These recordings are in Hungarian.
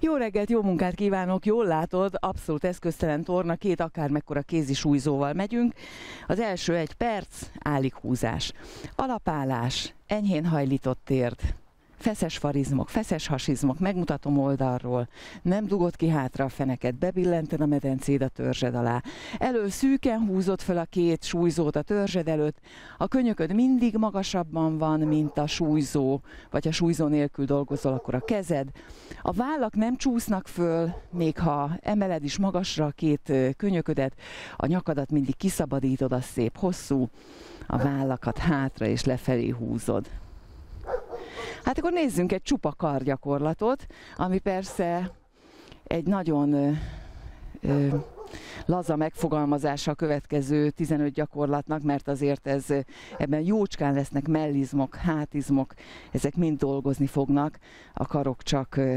Jó reggelt, jó munkát kívánok, jól látod, abszolút eszköztelen torna, két akár mekkora kézi súlyzóval megyünk. Az első egy perc, állik húzás. Alapállás, enyhén hajlított térd, feszes farizmok, feszes hasizmok, megmutatom oldalról, nem dugod ki hátra a feneket, bebillented a medencéd a törzsed alá. Elől szűken húzod fel a két súlyzót a törzsed előtt, a könyököd mindig magasabban van, mint a súlyzó, vagy a súlyzó nélkül dolgozol, akkor a kezed. A vállak nem csúsznak föl, még ha emeled is magasra a két könyöködet, a nyakadat mindig kiszabadítod, az szép hosszú, a vállakat hátra és lefelé húzod. Hát akkor nézzünk egy csupa kargyakorlatot, ami persze egy nagyon ö, ö, laza megfogalmazása a következő 15 gyakorlatnak, mert azért ez ebben jócskán lesznek mellizmok, hátizmok, ezek mind dolgozni fognak, a karok csak ö,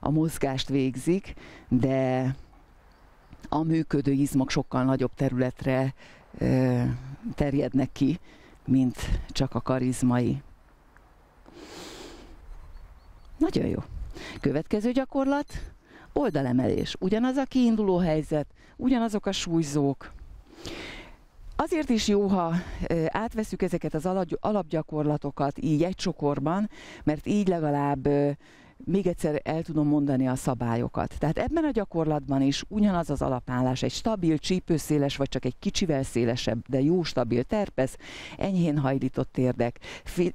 a mozgást végzik, de a működő izmok sokkal nagyobb területre ö, terjednek ki, mint csak a karizmai. Nagyon jó. Következő gyakorlat, oldalemelés. Ugyanaz a kiinduló helyzet, ugyanazok a súlyzók. Azért is jó, ha átveszük ezeket az alapgyakorlatokat így egy csokorban, mert így legalább még egyszer el tudom mondani a szabályokat. Tehát ebben a gyakorlatban is ugyanaz az alapállás, egy stabil, csípőszéles, vagy csak egy kicsivel szélesebb, de jó stabil terpesz, enyhén hajlított térdek,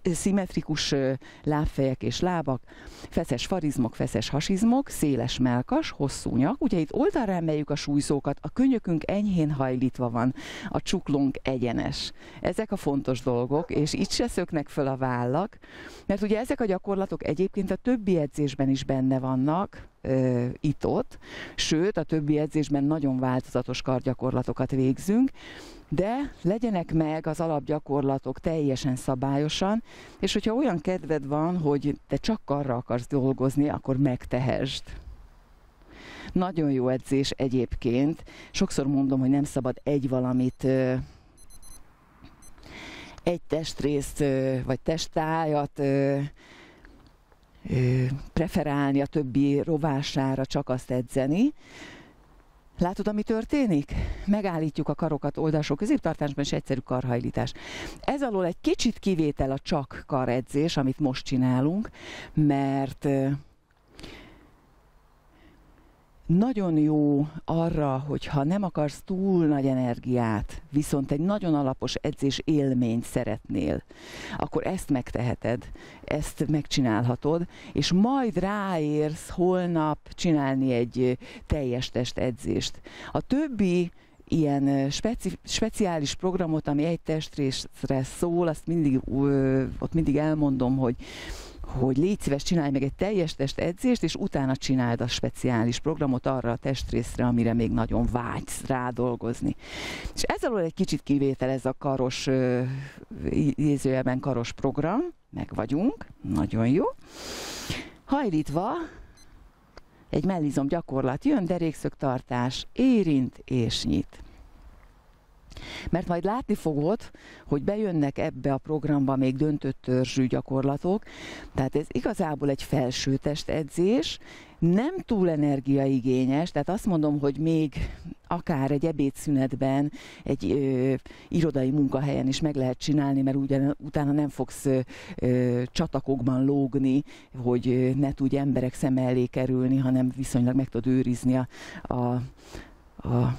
szimmetrikus lábfejek és lábak, feszes farizmok, feszes hasizmok, széles melkas, hosszú nyak. Ugye itt oldalra emeljük a súlyzókat, a könyökünk enyhén hajlítva van, a csuklónk egyenes. Ezek a fontos dolgok, és itt se szöknek föl a vállak, mert ugye ezek a gyakorlatok egyébként a többi edzésben is benne vannak, itt-ott, sőt a többi edzésben nagyon változatos kargyakorlatokat végzünk, de legyenek meg az alapgyakorlatok teljesen szabályosan, és hogyha olyan kedved van, hogy te csak arra akarsz dolgozni, akkor megtehesd. Nagyon jó edzés egyébként. Sokszor mondom, hogy nem szabad egy valamit egy testrészt vagy testtájat preferálni a többi rovására, csak azt edzeni. Látod, ami történik? Megállítjuk a karokat oldalsó középtartásban, és egyszerű karhajlítás. Ez alól egy kicsit kivétel a csak karedzés, amit most csinálunk, mert nagyon jó arra, hogyha nem akarsz túl nagy energiát, viszont egy nagyon alapos edzés élményt szeretnél, akkor ezt megteheted, ezt megcsinálhatod, és majd ráérsz holnap csinálni egy teljes test edzést. A többi ilyen speci- speciális programot, ami egy testrészre szól, azt mindig, ö, ott mindig elmondom, hogy hogy légy szíves, csinálj meg egy teljes test edzést, és utána csináld a speciális programot arra a testrészre, amire még nagyon vágysz rá dolgozni. És ez alól egy kicsit kivétel ez a karos, idézőjelben karos program, meg vagyunk, nagyon jó. Hajlítva, egy mellizom gyakorlat jön, derékszögtartás, érint és nyit. Mert majd látni fogod, hogy bejönnek ebbe a programba még döntött törzsű gyakorlatok, tehát ez igazából egy felsőtest edzés, nem túl energiaigényes, tehát azt mondom, hogy még akár egy ebédszünetben, egy ö, irodai munkahelyen is meg lehet csinálni, mert ugyan, utána nem fogsz ö, csatakokban lógni, hogy ö, ne tudj emberek szem elé kerülni, hanem viszonylag meg tudod őrizni a, a, a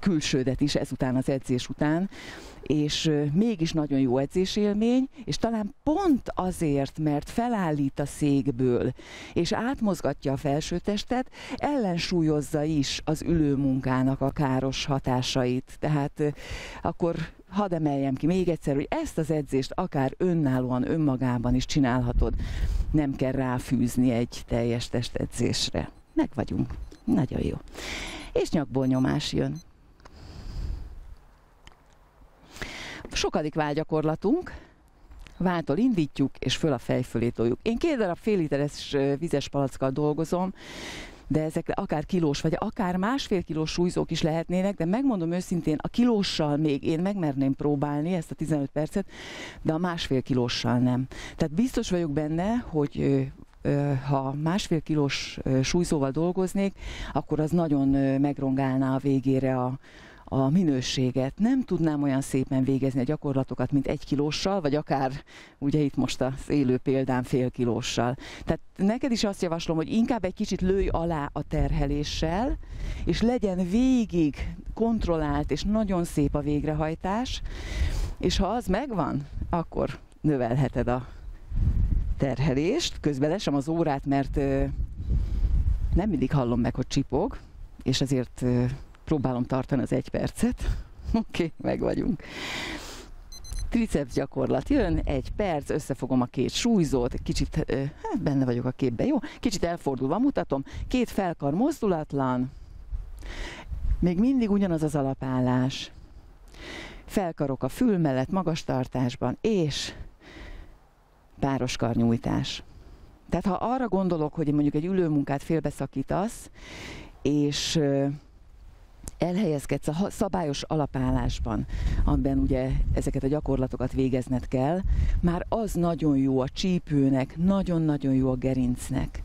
külsődet is ezután az edzés után, és mégis nagyon jó edzésélmény, és talán pont azért, mert felállít a székből, és átmozgatja a felsőtestet, ellensúlyozza is az ülőmunkának a káros hatásait. Tehát akkor hadd emeljem ki még egyszer, hogy ezt az edzést akár önállóan, önmagában is csinálhatod. Nem kell ráfűzni egy teljes testedzésre. Meg vagyunk. Nagyon jó. És nyakból nyomás jön. Sokadik vágyakorlatunk, váltól indítjuk, és föl a fej fölé toljuk. Én két darab fél literes vizes palackkal dolgozom, de ezek akár kilós, vagy akár másfél kilós súlyzók is lehetnének, de megmondom őszintén, a kilóssal még én megmerném próbálni ezt a 15 percet, de a másfél kilóssal nem. Tehát biztos vagyok benne, hogy ha másfél kilós súlyzóval dolgoznék, akkor az nagyon megrongálná a végére a, a minőséget. Nem tudnám olyan szépen végezni a gyakorlatokat, mint egy kilóssal, vagy akár ugye itt most az élő példán fél kilóssal. Tehát neked is azt javaslom, hogy inkább egy kicsit lőj alá a terheléssel, és legyen végig kontrollált és nagyon szép a végrehajtás, és ha az megvan, akkor növelheted a terhelést. Közben lesem az órát, mert nem mindig hallom meg, hogy csipog, és ezért próbálom tartani az egy percet. Oké, okay, meg vagyunk. Triceps gyakorlat jön, egy perc, összefogom a két súlyzót, kicsit, hát benne vagyok a képben, jó? Kicsit elfordulva mutatom, két felkar mozdulatlan, még mindig ugyanaz az alapállás. Felkarok a fül mellett magas tartásban, és páros karnyújtás. Tehát ha arra gondolok, hogy mondjuk egy ülőmunkát félbeszakítasz, és elhelyezkedsz a szabályos alapállásban, amiben ugye ezeket a gyakorlatokat végezned kell, már az nagyon jó a csípőnek, nagyon-nagyon jó a gerincnek.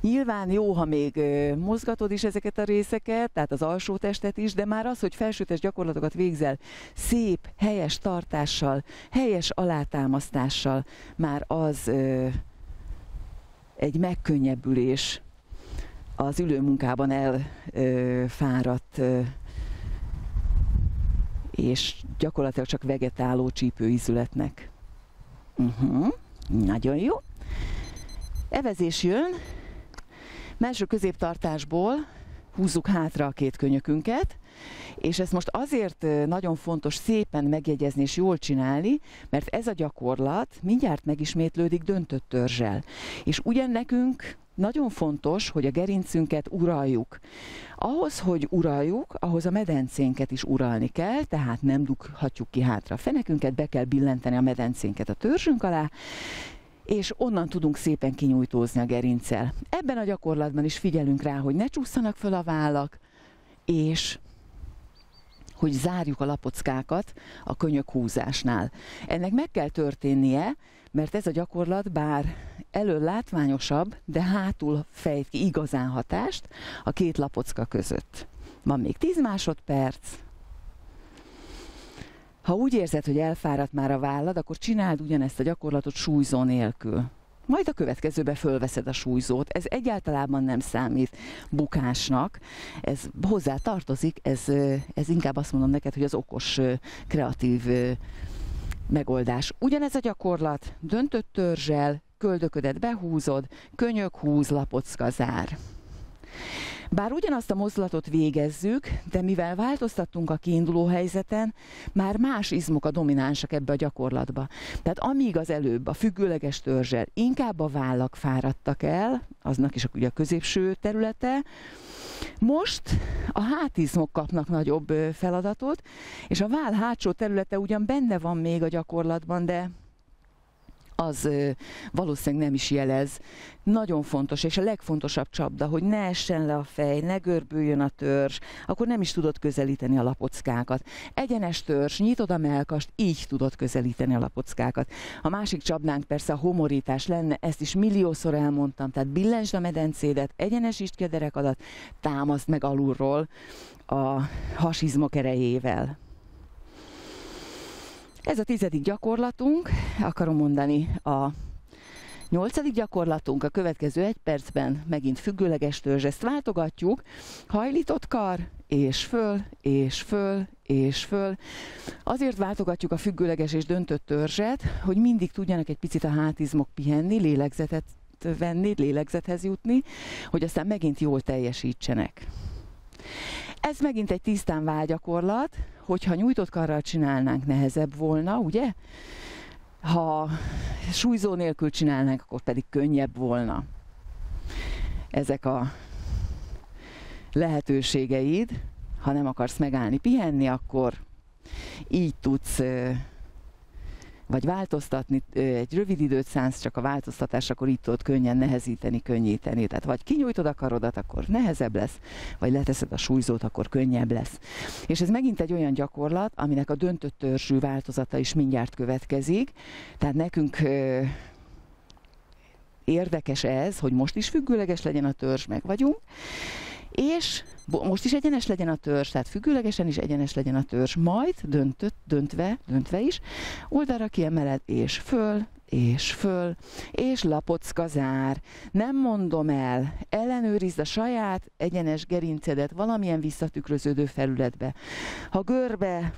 Nyilván jó, ha még mozgatod is ezeket a részeket, tehát az alsó testet is, de már az, hogy felsőtes gyakorlatokat végzel szép, helyes tartással, helyes alátámasztással, már az egy az ülőmunkában elfáradt és gyakorlatilag csak vegetáló csípőizületnek. Uh-huh. Nagyon jó. Evezés jön, Melső középtartásból húzzuk hátra a két könyökünket, és ezt most azért nagyon fontos szépen megjegyezni és jól csinálni, mert ez a gyakorlat mindjárt megismétlődik döntött törzsel. És ugyan nekünk nagyon fontos, hogy a gerincünket uraljuk. Ahhoz, hogy uraljuk, ahhoz a medencénket is uralni kell, tehát nem dughatjuk ki hátra a fenekünket, be kell billenteni a medencénket a törzsünk alá, és onnan tudunk szépen kinyújtózni a gerincsel. Ebben a gyakorlatban is figyelünk rá, hogy ne csúszanak föl a vállak, és hogy zárjuk a lapockákat a könyök húzásnál. Ennek meg kell történnie, mert ez a gyakorlat bár elől látványosabb, de hátul fejt ki igazán hatást a két lapocka között. Van még 10 másodperc, ha úgy érzed, hogy elfáradt már a vállad, akkor csináld ugyanezt a gyakorlatot súlyzó nélkül. Majd a következőbe fölveszed a súlyzót. Ez egyáltalában nem számít bukásnak. Ez hozzá tartozik, ez, ez inkább azt mondom neked, hogy az okos, kreatív megoldás. Ugyanez a gyakorlat, döntött törzsel, köldöködet behúzod, könyök húz, lapocka zár. Bár ugyanazt a mozdulatot végezzük, de mivel változtattunk a kiinduló helyzeten, már más izmok a dominánsak ebbe a gyakorlatba. Tehát amíg az előbb a függőleges törzsel inkább a vállak fáradtak el, aznak is ugye a középső területe, most a hátizmok kapnak nagyobb feladatot, és a váll hátsó területe ugyan benne van még a gyakorlatban, de az valószínűleg nem is jelez. Nagyon fontos, és a legfontosabb csapda, hogy ne essen le a fej, ne görbüljön a törzs, akkor nem is tudod közelíteni a lapockákat. Egyenes törzs, nyitod a melkast, így tudod közelíteni a lapockákat. A másik csapdánk persze a homorítás lenne, ezt is milliószor elmondtam, tehát billensd a medencédet, egyenesítsd ki a derekadat, támaszd meg alulról a hasizmok erejével. Ez a tizedik gyakorlatunk, akarom mondani a Nyolcadik gyakorlatunk a következő egy percben megint függőleges törzs, ezt váltogatjuk, hajlított kar, és föl, és föl, és föl. Azért váltogatjuk a függőleges és döntött törzset, hogy mindig tudjanak egy picit a hátizmok pihenni, lélegzetet venni, lélegzethez jutni, hogy aztán megint jól teljesítsenek. Ez megint egy tisztán vágyakorlat, hogyha nyújtott karral csinálnánk, nehezebb volna, ugye? Ha súlyzó nélkül csinálnánk, akkor pedig könnyebb volna. Ezek a lehetőségeid, ha nem akarsz megállni, pihenni, akkor így tudsz vagy változtatni, egy rövid időt szánsz csak a változtatás, akkor itt tudod könnyen nehezíteni, könnyíteni. Tehát vagy kinyújtod a karodat, akkor nehezebb lesz, vagy leteszed a súlyzót, akkor könnyebb lesz. És ez megint egy olyan gyakorlat, aminek a döntött törzsű változata is mindjárt következik. Tehát nekünk érdekes ez, hogy most is függőleges legyen a törzs, meg vagyunk, és most is egyenes legyen a törzs, tehát függőlegesen is egyenes legyen a törzs, majd döntött, döntve, döntve is, oldalra kiemeled, és föl, és föl, és lapocka zár. Nem mondom el, ellenőrizd a saját egyenes gerincedet valamilyen visszatükröződő felületbe. Ha görbe,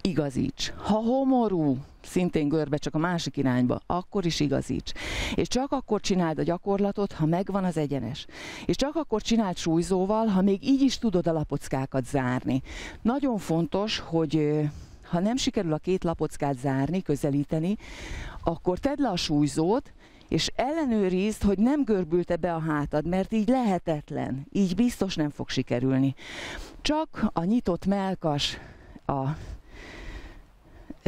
igazíts. Ha homorú, szintén görbe, csak a másik irányba, akkor is igazíts. És csak akkor csináld a gyakorlatot, ha megvan az egyenes. És csak akkor csináld súlyzóval, ha még így is tudod a lapockákat zárni. Nagyon fontos, hogy ha nem sikerül a két lapockát zárni, közelíteni, akkor tedd le a súlyzót, és ellenőrizd, hogy nem görbülte be a hátad, mert így lehetetlen, így biztos nem fog sikerülni. Csak a nyitott melkas a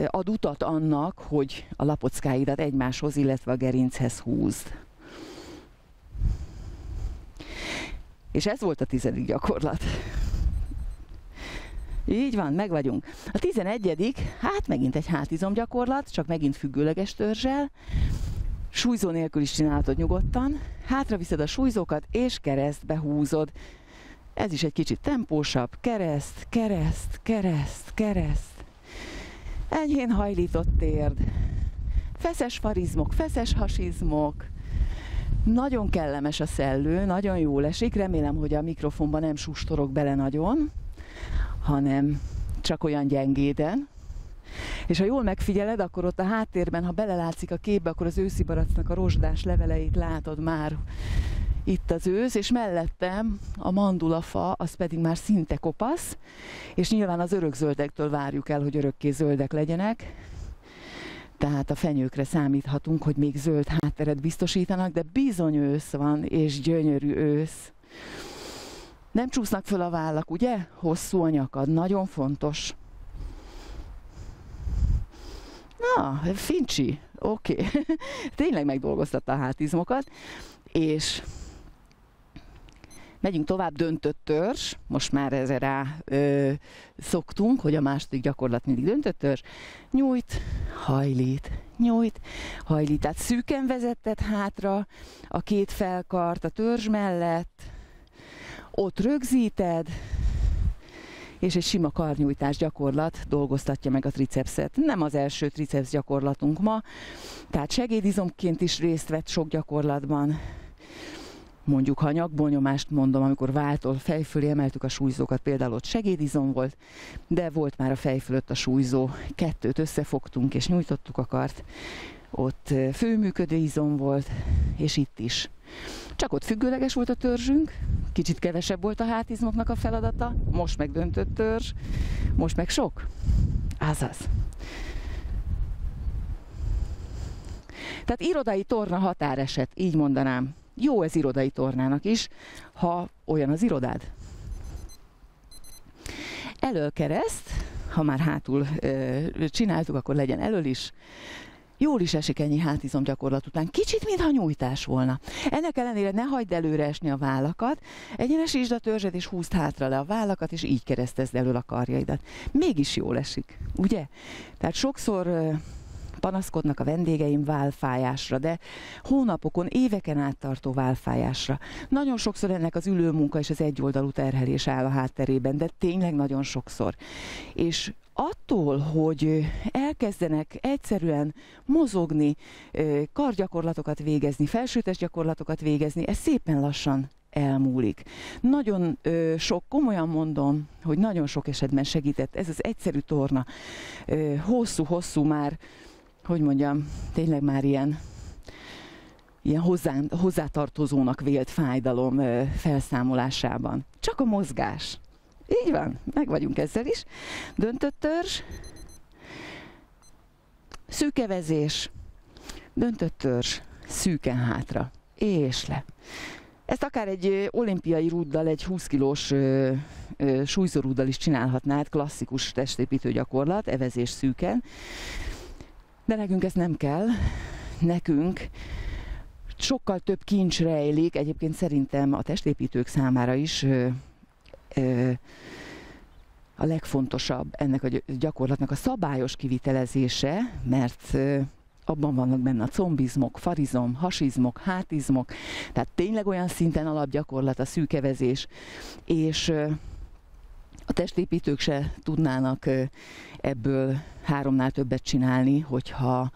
ad utat annak, hogy a lapockáidat egymáshoz, illetve a gerinchez húzd. És ez volt a tizedik gyakorlat. Így van, meg vagyunk. A tizenegyedik, hát megint egy hátizom gyakorlat, csak megint függőleges törzsel. Súlyzó nélkül is csinálhatod nyugodtan. Hátra viszed a súlyzókat, és keresztbe húzod. Ez is egy kicsit tempósabb. Kereszt, kereszt, kereszt, kereszt. Enyhén hajlított térd. Feszes farizmok, feszes hasizmok. Nagyon kellemes a szellő, nagyon jól esik. Remélem, hogy a mikrofonban nem sustorok bele nagyon hanem csak olyan gyengéden. És ha jól megfigyeled, akkor ott a háttérben, ha belelátszik a képbe, akkor az őszi baracnak a rozsdás leveleit látod már itt az ősz, és mellettem a mandulafa, az pedig már szinte kopasz, és nyilván az örökzöldektől várjuk el, hogy örökké zöldek legyenek, tehát a fenyőkre számíthatunk, hogy még zöld hátteret biztosítanak, de bizony ősz van, és gyönyörű ősz. Nem csúsznak föl a vállak, ugye? Hosszú a nyakad, nagyon fontos. Na, fincsi, oké. Okay. Tényleg megdolgoztatta a hátizmokat, és megyünk tovább, döntött törzs, most már ezzel rá ö, szoktunk, hogy a második gyakorlat mindig döntött törzs, nyújt, hajlít, nyújt, hajlít, tehát szűken vezetted hátra a két felkart a törzs mellett, ott rögzíted, és egy sima karnyújtás gyakorlat dolgoztatja meg a tricepszet. Nem az első triceps gyakorlatunk ma, tehát segédizomként is részt vett sok gyakorlatban. Mondjuk, ha nyakbolnyomást mondom, amikor váltól fejfölé emeltük a súlyzókat, például ott segédizom volt, de volt már a fej fölött a súlyzó, kettőt összefogtunk és nyújtottuk a kart, ott főműködő izom volt, és itt is. Csak ott függőleges volt a törzsünk, kicsit kevesebb volt a hátizmoknak a feladata, most meg döntött törzs, most meg sok. Azaz. Tehát irodai torna határeset, így mondanám. Jó ez irodai tornának is, ha olyan az irodád. Elől kereszt, ha már hátul ö, csináltuk, akkor legyen elől is. Jól is esik ennyi hátizom gyakorlat után. Kicsit, mintha nyújtás volna. Ennek ellenére ne hagyd előre esni a vállakat, egyenesítsd a törzset és húzd hátra le a vállakat, és így keresztezd elől a karjaidat. Mégis jól esik, ugye? Tehát sokszor panaszkodnak a vendégeim válfájásra, de hónapokon, éveken át tartó válfájásra. Nagyon sokszor ennek az ülőmunka és az egyoldalú terhelés áll a hátterében, de tényleg nagyon sokszor. És attól, hogy elkezdenek egyszerűen mozogni, kargyakorlatokat végezni, felsőtes gyakorlatokat végezni, ez szépen lassan elmúlik. Nagyon ö, sok, komolyan mondom, hogy nagyon sok esetben segített ez az egyszerű torna. Hosszú-hosszú már, hogy mondjam, tényleg már ilyen ilyen hozzá, hozzátartozónak vélt fájdalom ö, felszámolásában. Csak a mozgás. Így van, meg vagyunk ezzel is. Döntött törzs, szűkevezés, döntött törzs, szűken hátra, és le. Ezt akár egy olimpiai rúddal, egy 20 kilós súlyzorúddal is csinálhatnád, klasszikus testépítő gyakorlat, evezés szűken. De nekünk ez nem kell. Nekünk sokkal több kincs rejlik, egyébként szerintem a testépítők számára is a legfontosabb ennek a gyakorlatnak a szabályos kivitelezése, mert abban vannak benne a combizmok, farizom, hasizmok, hátizmok, tehát tényleg olyan szinten alapgyakorlat a szűkevezés, és a testépítők se tudnának ebből háromnál többet csinálni, hogyha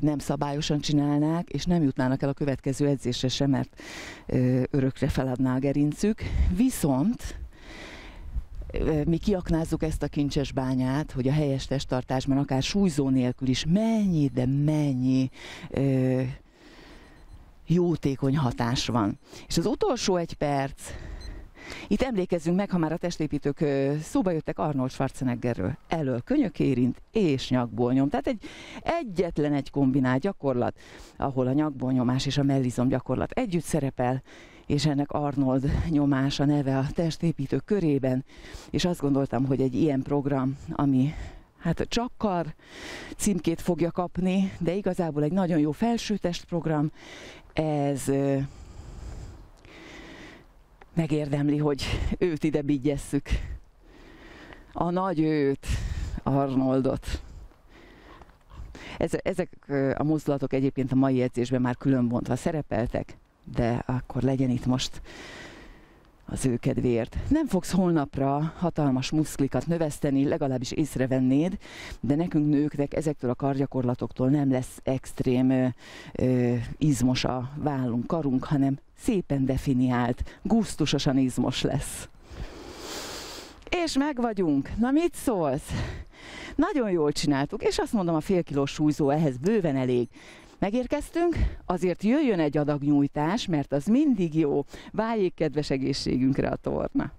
nem szabályosan csinálnák, és nem jutnának el a következő edzésre sem, mert örökre feladná a gerincük. Viszont mi kiaknázzuk ezt a kincses bányát, hogy a helyes testtartásban akár súlyzó nélkül is mennyi, de mennyi jótékony hatás van. És az utolsó egy perc, itt emlékezzünk meg, ha már a testépítők szóba jöttek Arnold Schwarzeneggerről. Elől könyök érint és nyakból. Tehát egy egyetlen egy kombinált gyakorlat, ahol a nyakból és a mellizom gyakorlat együtt szerepel, és ennek Arnold nyomása neve a testépítő körében, és azt gondoltam, hogy egy ilyen program, ami hát csak kar címkét fogja kapni, de igazából egy nagyon jó felsőtestprogram, ez megérdemli, hogy őt ide vigyesszük. A nagy őt, Arnoldot. Ezek a mozdulatok egyébként a mai edzésben már különbontva szerepeltek, de akkor legyen itt most az ő kedvéért. Nem fogsz holnapra hatalmas muszklikat növeszteni, legalábbis észrevennéd, de nekünk nőknek ezektől a kargyakorlatoktól nem lesz extrém ö, ö, izmos a vállunk, karunk, hanem szépen definiált, gusztusosan izmos lesz. És meg vagyunk. Na mit szólsz? Nagyon jól csináltuk, és azt mondom, a fél kilós súlyzó ehhez bőven elég. Megérkeztünk, azért jöjjön egy adag nyújtás, mert az mindig jó. Váljék kedves egészségünkre a torna.